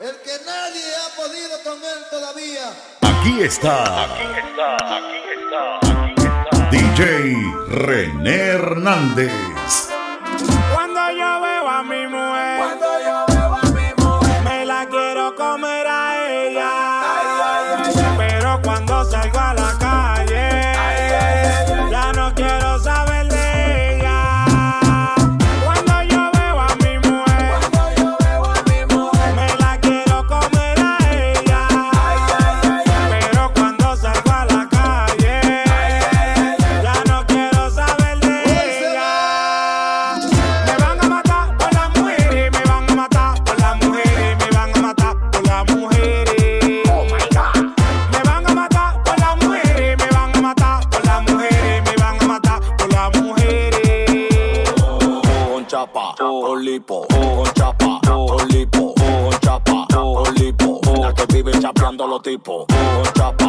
El que nadie ha podido comer todavía. Aquí está. Aquí está, aquí está, aquí está. DJ René Hernández. lipo, con chapa, con lipo, con chapa, con lipo. La que vive chapeando los tipos, con chapa.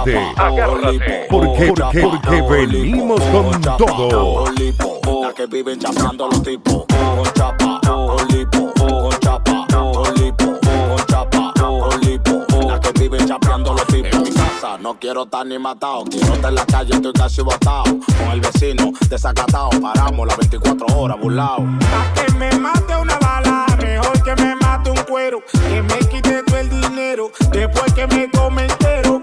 agárrate, agárrate. Porque, porque, porque venimos con todo. que viven chapando los tipos. Con chapa, con lipo, con chapa, con lipo, con chapa, con lipo. La que viven chapeando los tipos. No quiero estar ni matado, quiero estar en la calle, estoy casi botado. Con el vecino desacatado, paramos las 24 horas burlao. Pa' que me mate una bala, mejor que me mate un cuero. Que me quite todo el dinero, después que me come entero.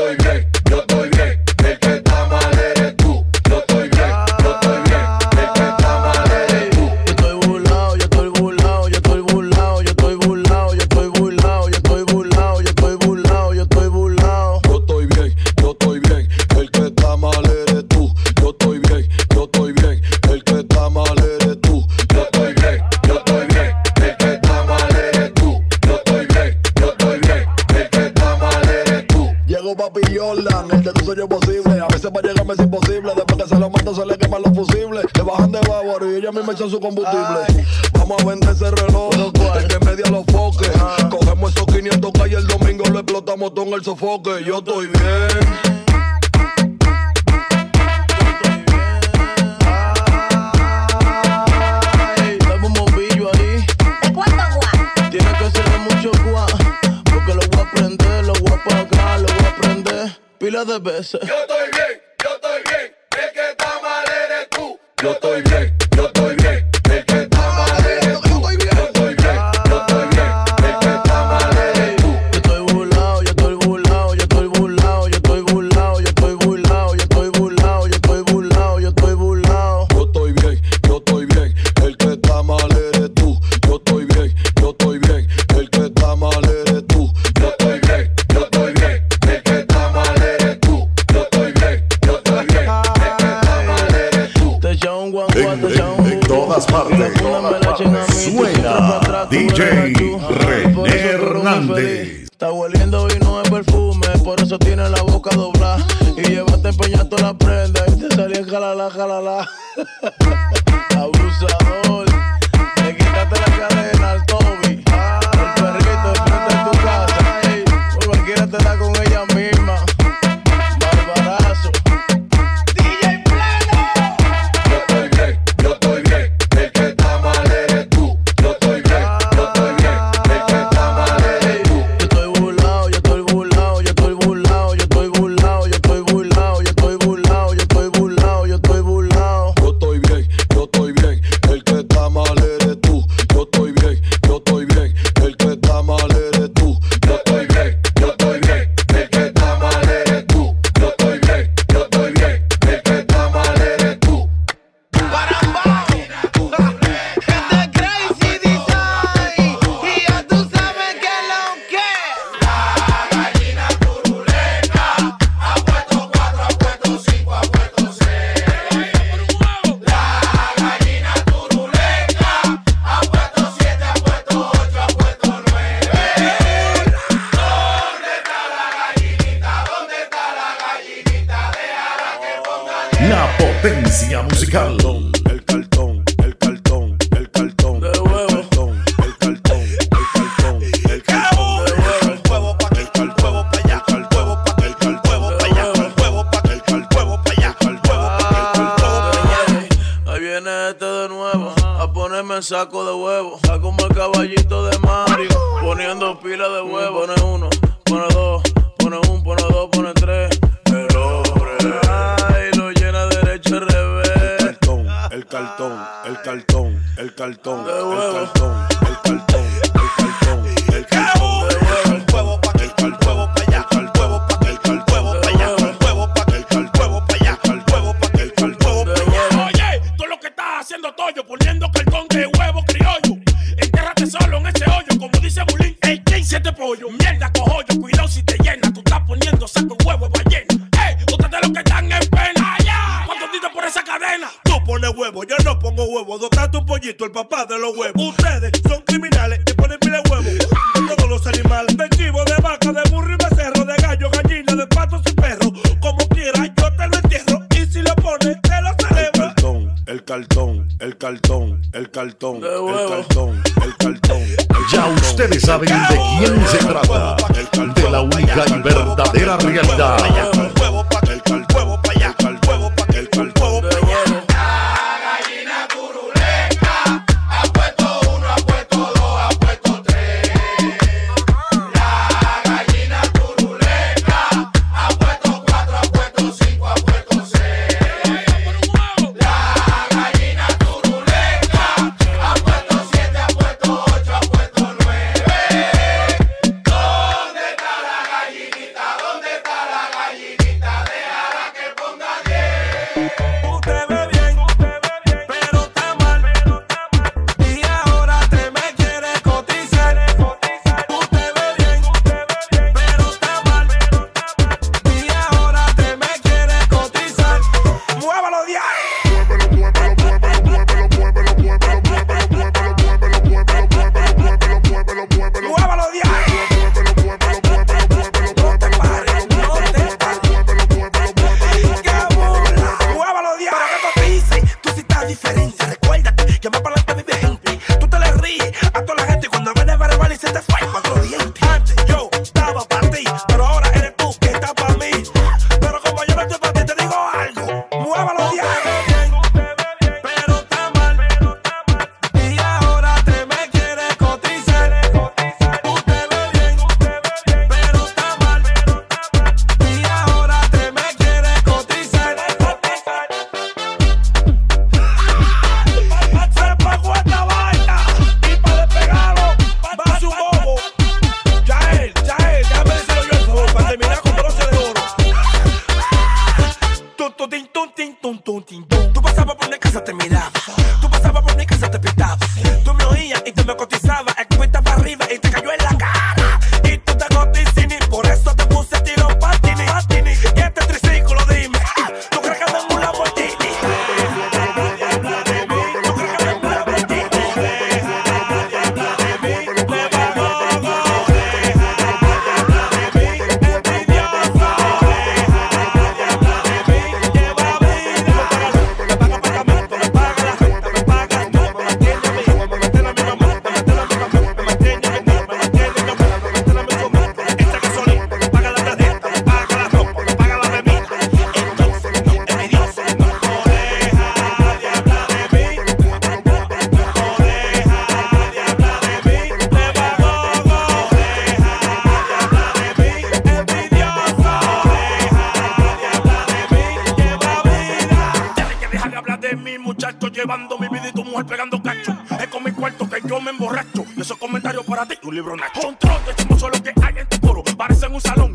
baby. Sofoque, yo estoy bien. Estoy bien. Tengo un mobillo ahí. Te cuento gua. Tienes que hacerle mucho gua. Porque lo voy a aprender, lo voy a pagar, lo voy a aprender. Pila de veces. Yo estoy bien, yo estoy bien. El que está mal eres tú. Yo estoy bien, yo estoy bien. DJ René Hernández. El cartón, el cartón, el cartón. El cartón, el cartón, el cartón, el cartón. El huevo pa' aquí, el huevo pa' allá, el huevo pa' aquí, el huevo pa' allá, el huevo pa' aquí, el huevo pa' allá, el huevo pa' allá. Ahí viene este de nuevo a ponerme el saco de huevo. Está como el caballito de Mario, poniendo pila de huevo. Pone uno, pone dos, pone un, pone dos. cartón, ah, el cartón. huevos. Dotaste un pollito, el papá de los huevos. Ustedes son criminales que ponen pile huevos. De todos los animales, de chivo, de vaca, de burro y becerro, de gallo, gallina, de patos y perros. Como quieras, yo te lo entierro. Y si lo pones, te lo celebro. El cartón, el cartón, el cartón, el cartón, el cartón, el cartón. Ya ustedes saben de quién se trata. De la única y verdadera realidad para ti, un libro, una chontrón. Te echamos solo que hay en tu coro. Parecen un salón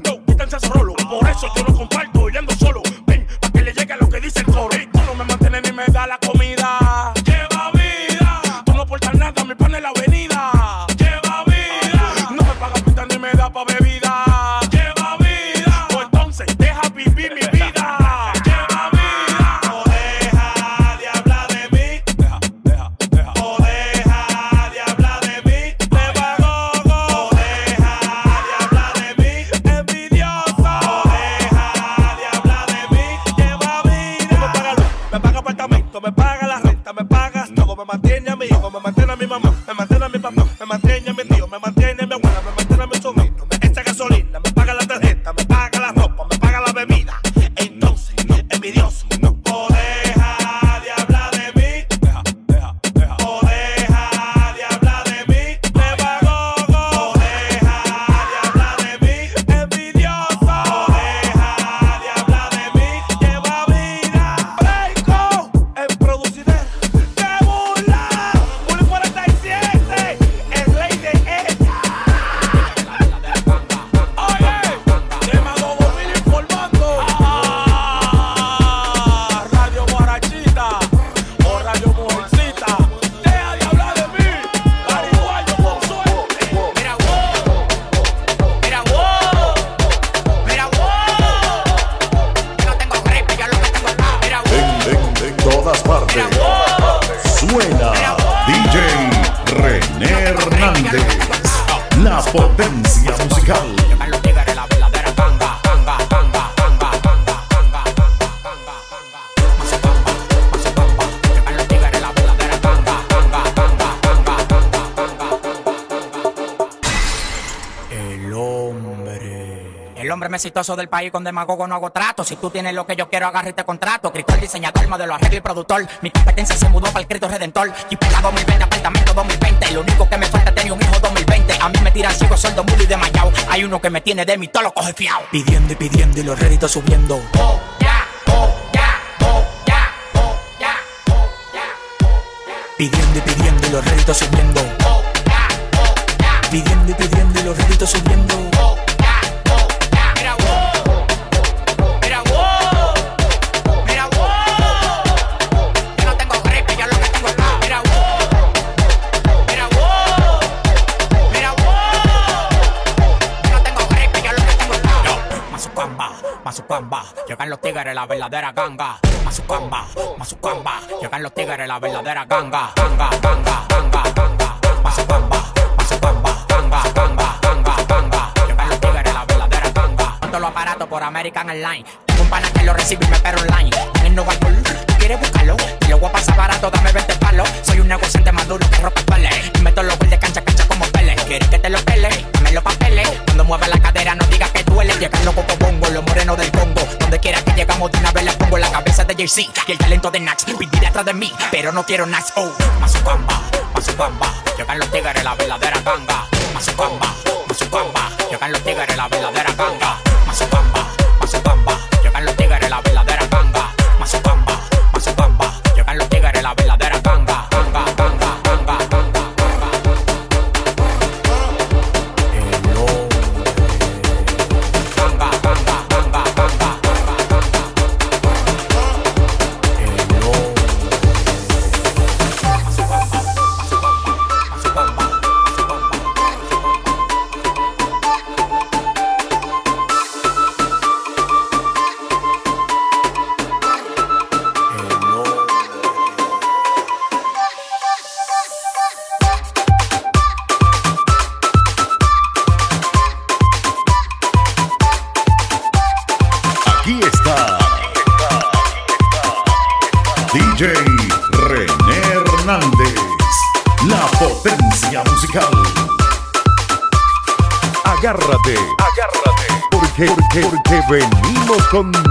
más exitoso del país con demagogo no hago trato. Si tú tienes lo que yo quiero, agarre este contrato. Cristal, diseñador, modelo, arreglo y productor. Mi competencia se mudó para el Cristo Redentor. Y pega 2020, apartamento 2020. Lo único que me falta es tener un hijo 2020. A mí me tiran ciego, sueldo muy y desmayado. Hay uno que me tiene de mí, todo lo coge fiao. Pidiendo y pidiendo y los réditos subiendo. Oh, ya, oh, ya, oh, ya, oh, ya, oh, ya, oh, ya. Pidiendo y pidiendo y los réditos subiendo. Oh, ya, oh, ya. Pidiendo y pidiendo y los réditos subiendo. Mazucamba, llegan los tigres, la verdadera ganga. Mazucamba, Mazucamba, llegan los tigres, la verdadera ganga. Ganga, ganga, ganga, ganga. Mazucamba, Mazucamba, ganga, ganga, ganga, ganga. Llegan los tigres, la verdadera ganga. Todos los aparatos por American Airlines. Tengo un pana que lo recibe y me espera online. En Nueva York, ¿tú quieres buscarlo? Y lo voy a pasar barato, dame 20 palos. Soy un negociante más duro que Rockefeller. Y meto los de cancha, cancha como Pele. ¿Quieres que te lo pele? Dame los papeles. Cuando mueva la cadera, no digas que. Llegan los poco bongo, los morenos del Congo. Donde quiera que llegamos de una vez les pongo la cabeza de JC y el talento de Nax. Pedir atrás de mí, pero no quiero Nax. Oh, Mazucamba, Mazucamba. Llegan los tigres, la verdadera ganga. Mazucamba, Mazucamba. Llegan los tigres, la verdadera Welcome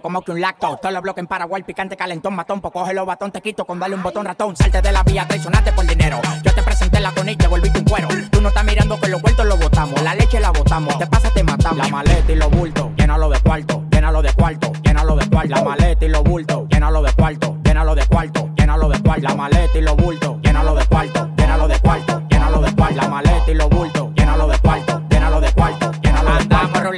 como que un lacto. Todos los bloques en Paraguay, picante, calentón, matón. Pues coge los batón, te quito con darle un botón ratón. Salte de la vía, traicionaste por dinero. Yo te presenté la con volviste un cuero. Tú no estás mirando que los vueltos los botamos. La leche la botamos. Te pasa, te matamos. La maleta y los bultos, llénalo de cuarto, llénalo de cuarto, llénalo de cuarto. La maleta y los bultos, llénalo de cuarto, llénalo de cuarto, llénalo de cuarto. La maleta y los bultos, llénalo de cuarto, llénalo de cuarto, llénalo de cuarto. La maleta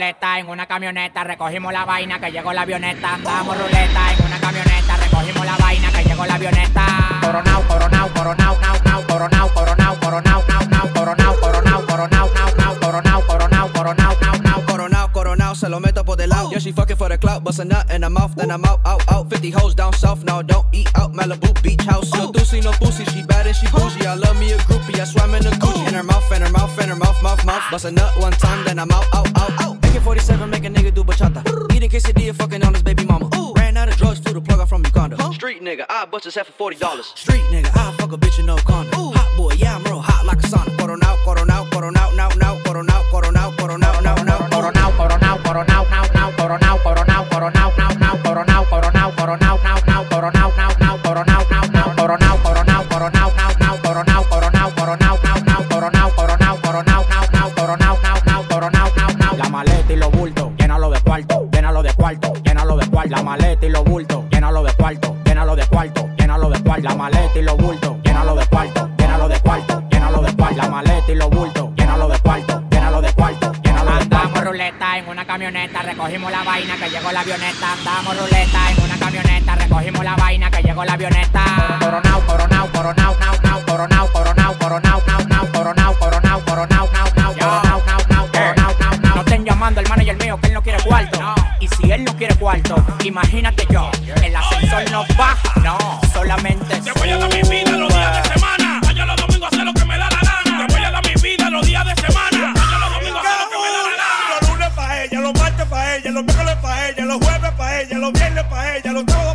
ruleta en una camioneta, recogimos la vaina que llegó la avioneta. Andamos ruleta en una camioneta, recogimos la vaina que llegó la avioneta. Coronao, coronao, coronao, nao, nao, coronao, coronao, coronao, nao, nao, coronao, coronao, coronao, nao, nao, coronao, coronao, coronao, nao, nao. Coronao, coronao, se lo meto por del lado. Yeah, she fucking for the clout, bust a nut in her mouth, then I'm out, out, out. 50 hoes down south, now don't eat out. Malibu beach house. No doozy, no pussy, she bad and she bougie. I love me a groupie, I swam in a Gucci. In her mouth, in her mouth, in her mouth, mouth, mouth. Bust a nut one time, then I'm out, out, out, out. 47, make a nigga do bachata. Eating quesadilla, fucking on his baby mama. Ooh. Ran out of drugs, flew the plug out from Uganda. Huh? Street nigga, I bust his head for $40. Street nigga, I fuck a bitch in no condom. Ooh. Hot boy, yeah, I'm real hot like a sauna. on out, cordon out, on out, now, now, on out. la avioneta anda. ella, los martes para ella, los miércoles para ella, los jueves para ella, los viernes para ella, los sábados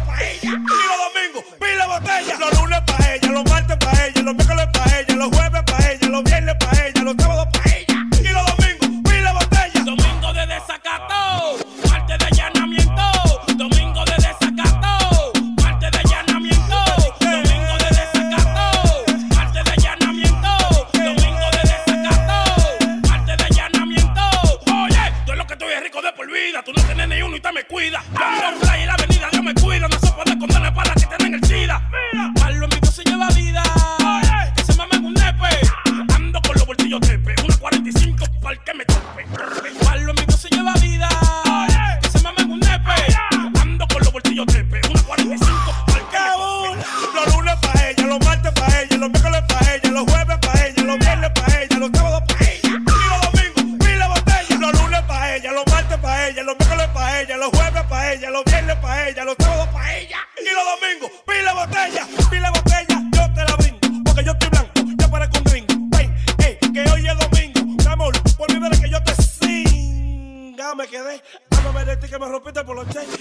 los jueves para ella, los viernes para ella, los sábados para ella y los domingos. Pila botella, pila botella, yo te la brindo, porque yo estoy blanco, yo parezco un gringo. Ven, hey, que hoy es domingo, mi amor, por mi que yo te singa, me quedé, ámame de ti que me rompiste por los cheques.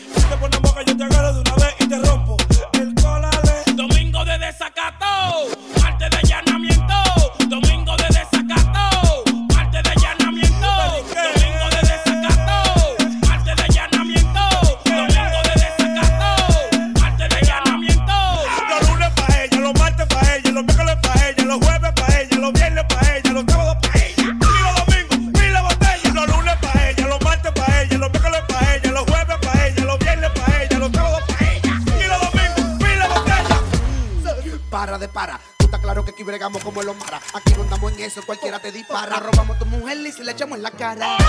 cara.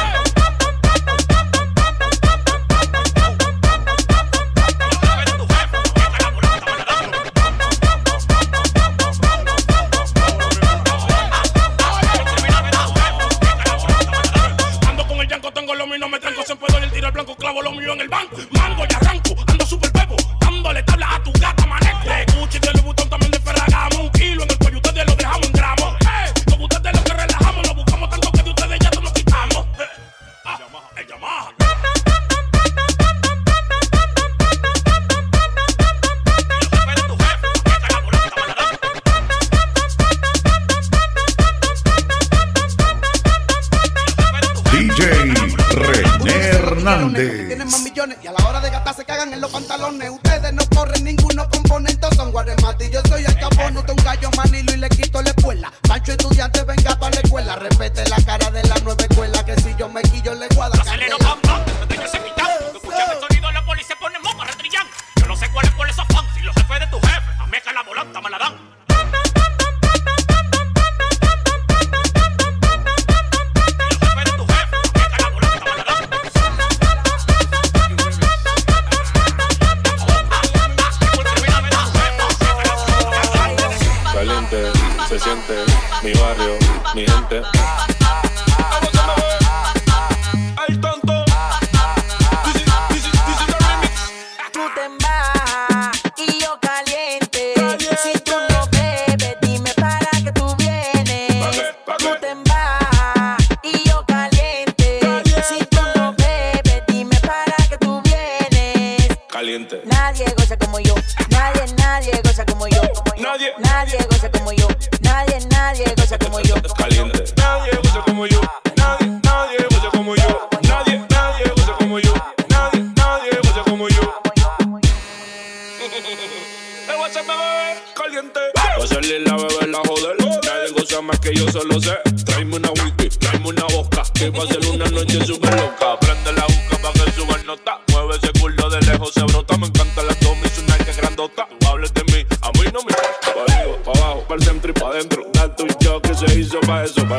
Caliente. Va a salir la bebé la joder. Nadie goza más que yo solo sé. Tráeme una wiki, tráeme una boca. Que va a ser una noche súper loca. Prende la boca para que suba nota. Mueve ese culo de lejos, se brota. Me encanta la toma y su nalga grandota. Tú de mí, a mí no me importa. Pa' arriba, pa' abajo, pa' el centro y pa' adentro. Y yo que se hizo pa' eso. Pa'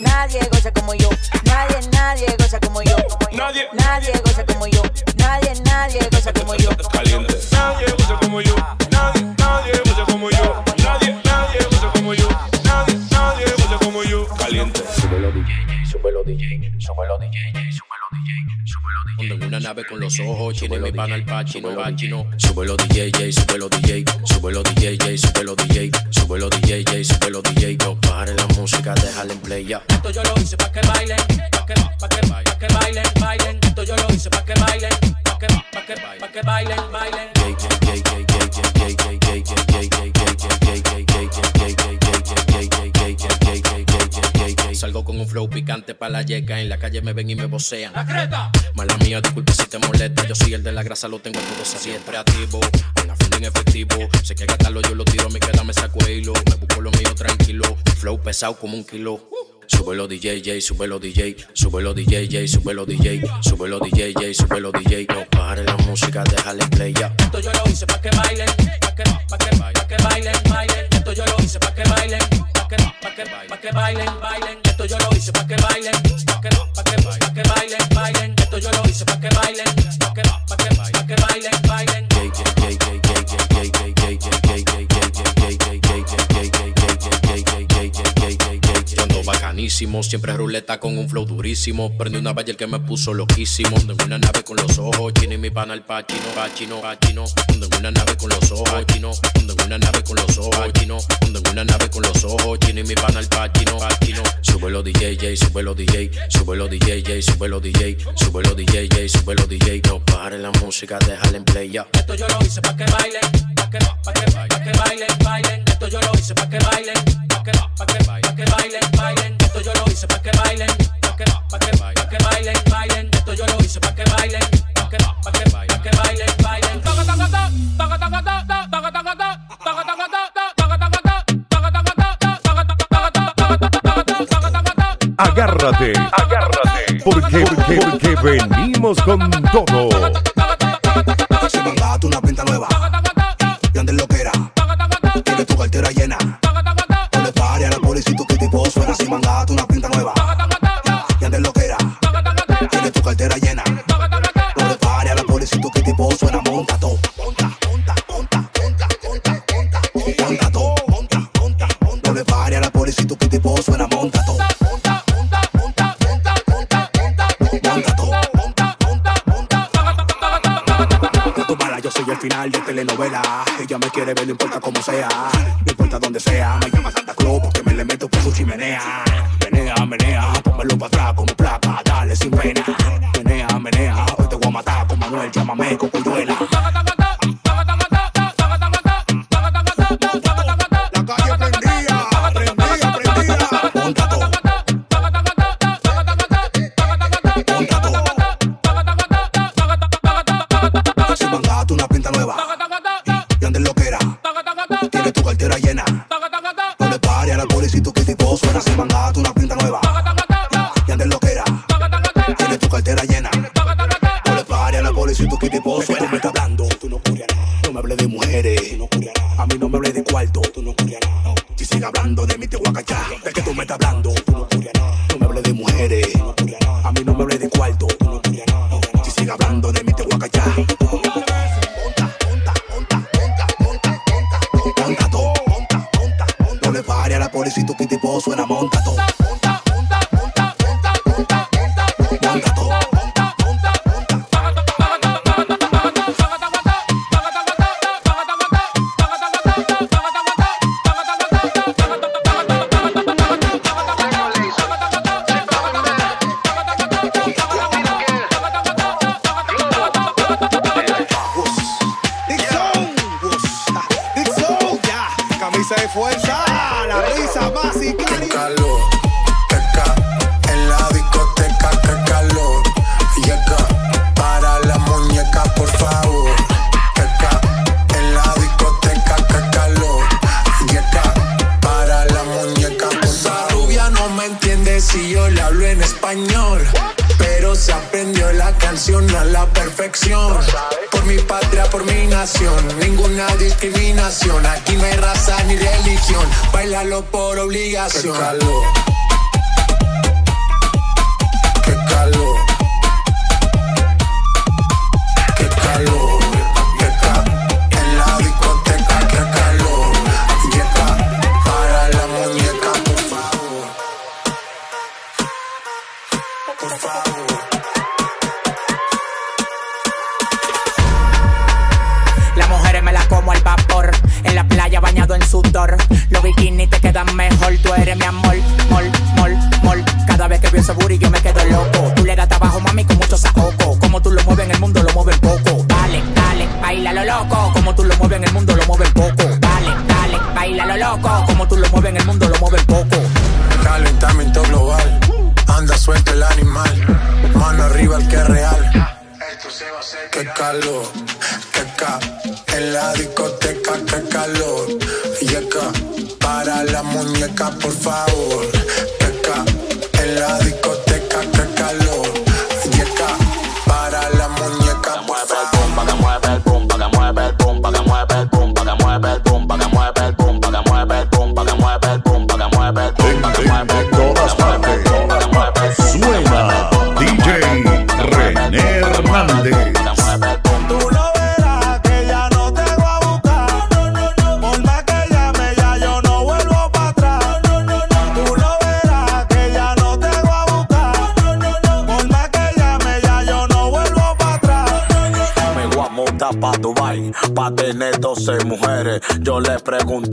Nadie goza como yo. Nadie, nadie goza como yo. Nadie. Nadie goza como yo. Nadie, nadie goza como yo. Caliente. Nadie goza como yo. Nadie, nadie goza como yo. Nadie, nadie goza como yo. Nadie, nadie goza como yo. Caliente. Súbelo DJ, súbelo DJ, súbelo DJ, súbelo DJ, súbelo DJ. Ando en una nave con los ojos, tiene mi pana el pachino, pachino. Súbelo DJ, súbelo DJ, súbelo DJ, súbelo DJ, súbelo DJ, súbelo DJ. No pare la música, déjala en play ya. Esto yo lo hice pa' que bailen, pa' que, pa' que, pa' que bailen, bailen. Esto yo lo hice pa' que bailen, pa' que, pa' que, pa' que bailen, bailen. Salgo con un flow picante pa' la yeca. En la calle me ven y me vocean. ¡La creta! Mala mía, disculpe si te molesta. Yo soy el de la grasa, lo tengo todo siempre activo. En la funda en efectivo. Sé que gastarlo yo lo tiro, me queda me saco el hilo. Me busco lo mío tranquilo. Flow pesado como un kilo. Súbelo DJ, súbelo DJ, súbelo DJ, súbelo DJ, súbelo DJ, súbelo DJ. No pare la música, déjale play ya. Esto yo lo hice pa' que bailen, pa' que, pa' que, pa' que bailen, bailen. Esto yo lo hice pa' que bailen, que, que bailen, bailen. Esto yo lo hice pa' que bailen, pa' que, pa' que, pa' que bailen, bailen. Esto yo lo hice pa' que bailen, pa' que, pa' que, pa' que bailen, bailen. Siempre ruleta con un flow durísimo. Prendí una valle que me puso loquísimo. Ando en una nave con los ojos, y mi pana el pachino, pachino, pachino. Ando en una nave con los ojos, chino. Ando en una nave con los ojos, chino. Ando en una nave con los ojos, y mi pana el pachino, pachino. Súbelo DJ, súbelo DJ, súbelo DJ, súbelo DJ, súbelo DJ, súbelo DJ. No pare la música, déjala en play ya. Esto yo lo hice pa' que bailen, pa' que, pa' que, pa' que bailen, bailen. Esto yo lo hice pa' que bailen, pa' que, pa' que, pa' que bailen, bailen. Esto yo lo hice pa' que bailen, pa' que, pa' que, pa' que bailen, bailen. Esto yo lo hice pa' que bailen, pa' que, pa' que, pa' que bailen, bailen. Taca, ta, ta, taca, taca, ta, taca, taca, taca, taca, taca, ta. Agárrate, agárrate, porque, porque, porque venimos con todo. Si mandaste una pinta nueva telenovela. Ella me quiere ver, no importa cómo sea. No importa dónde sea. Me llama Santa Claus porque me le meto por su chimenea. Menea, menea, pónmelo para atrás como placa. Dale sin pena. Menea, menea, hoy te voy a matar con Manuel. Llámame con Cuyuela.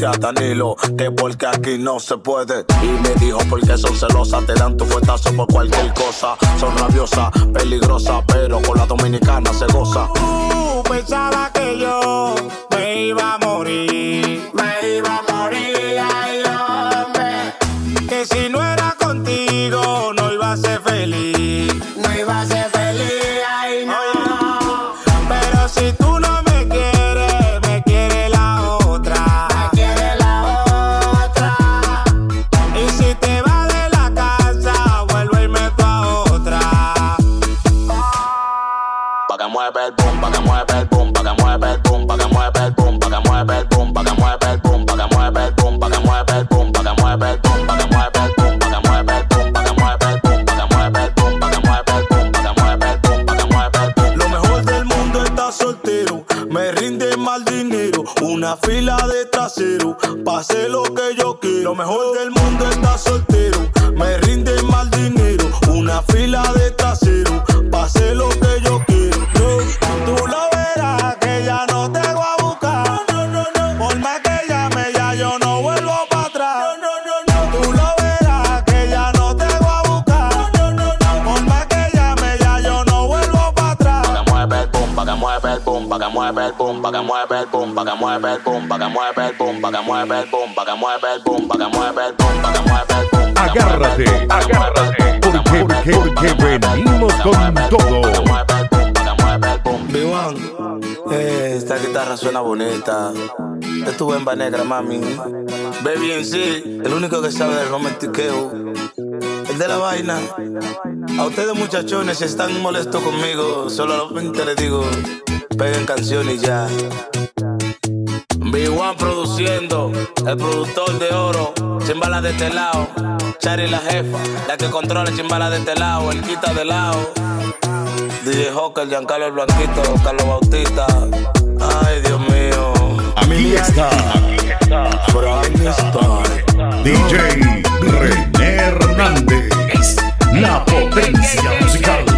a Danilo, que porque aquí no se puede. Y me dijo porque son celosas, te dan tu fuetazo por cualquier cosa. Son rabiosas, peligrosas, pero con la dominicana se goza. Uh, pensaba que yo me iba a morir. bomba, que mueve el bomba, que mueve el bomba, que mueve el bomba. Agárrate, agárrate, porque, porque, porque venimos con todo. Eh, esta guitarra suena bonita. Es tu bemba negra, mami. Baby en sí, el único que sabe del romantiqueo. El de la vaina. A ustedes, muchachones, si están molestos conmigo, solo a los 20 les digo: peguen canciones y ya. B1 produciendo, el productor de oro, chimbala de este lado. Chari la jefa, la que controla chimbala de este lado, el quita de lado. DJ Hawker, Giancarlo el Blanquito, Carlos Bautista. Ay, Dios mío. Aquí está. Aquí está. DJ René Hernández. La potencia musical.